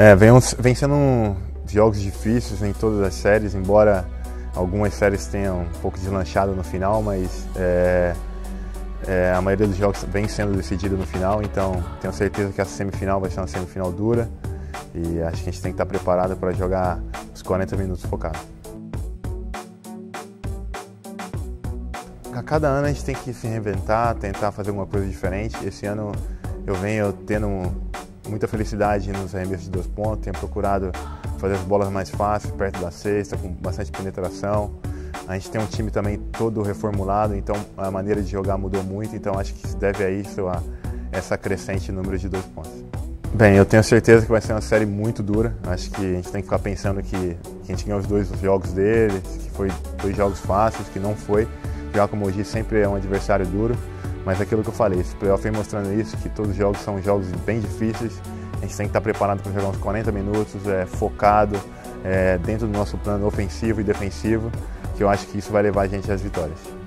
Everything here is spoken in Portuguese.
É, vem, vem sendo jogos difíceis em todas as séries, embora algumas séries tenham um pouco deslanchado no final, mas é, é, a maioria dos jogos vem sendo decidida no final, então tenho certeza que essa semifinal vai ser uma semifinal dura e acho que a gente tem que estar preparado para jogar os 40 minutos focados. A cada ano a gente tem que se reinventar, tentar fazer alguma coisa diferente. Esse ano eu venho tendo muita felicidade nos arremessos de dois pontos, tenho procurado fazer as bolas mais fáceis, perto da cesta, com bastante penetração. A gente tem um time também todo reformulado, então a maneira de jogar mudou muito, então acho que se deve a isso, a essa crescente número de dois pontos. Bem, eu tenho certeza que vai ser uma série muito dura. Acho que a gente tem que ficar pensando que, que a gente ganhou os dois jogos deles, que foi dois jogos fáceis, que não foi. Jogar com o Mogi sempre é um adversário duro, mas aquilo que eu falei, esse playoff vem mostrando isso, que todos os jogos são jogos bem difíceis. A gente tem que estar preparado para jogar uns 40 minutos, é, focado, é, dentro do nosso plano ofensivo e defensivo, que eu acho que isso vai levar a gente às vitórias.